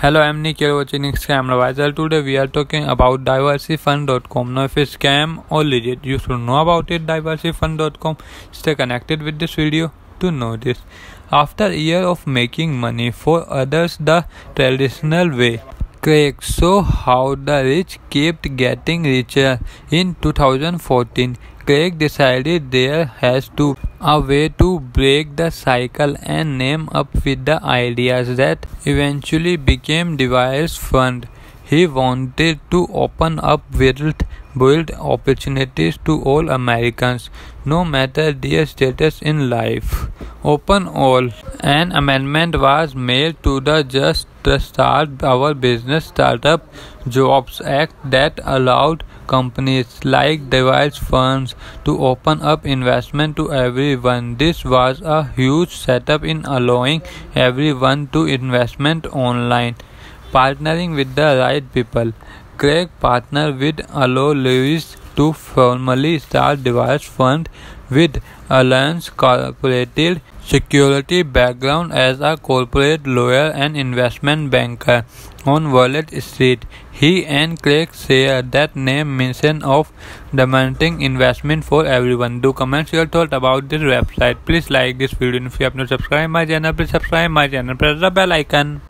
Hello, I'm Nick. You're watching Scam Advisor. Today we are talking about DiversyFund.com. Now, if it's scam or legit, you should know about it. DiversyFund.com. Stay connected with this video to know this. After a year of making money for others the traditional way, Craig saw how the rich kept getting richer. In 2014, Craig decided there has to a way to break the cycle and name up with the ideas that eventually became DiversyFund. He wanted to open up wealth, build opportunities to all Americans, no matter their status in life. Open all. An amendment was made to the Just Start Our Business Startup Jobs Act that allowed companies like DiversyFunds to open up investment to everyone. This was a huge setup in allowing everyone to investment online partnering with the right people. Craig partnered with Alan Lewis to formally start DiversyFund with Alliance Corporated security background as a corporate lawyer and investment banker on Wall Street. He and Craig share that name mission of demanding investment for everyone. Do comment your thought about this website. Please like this video. and If you have not subscribed my channel, please subscribe my channel. Press the bell icon.